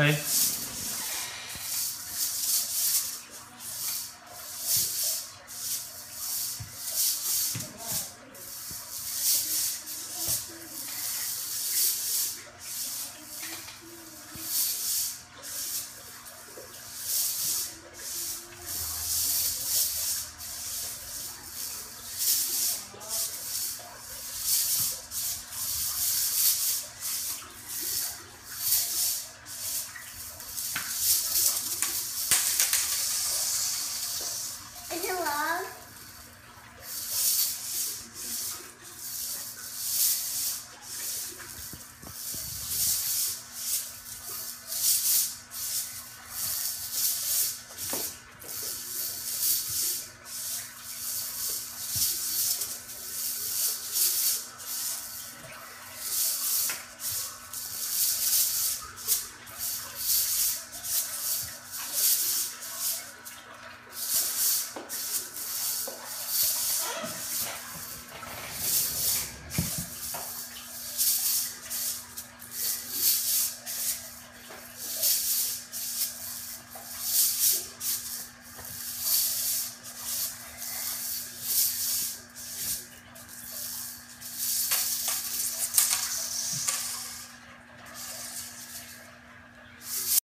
OK。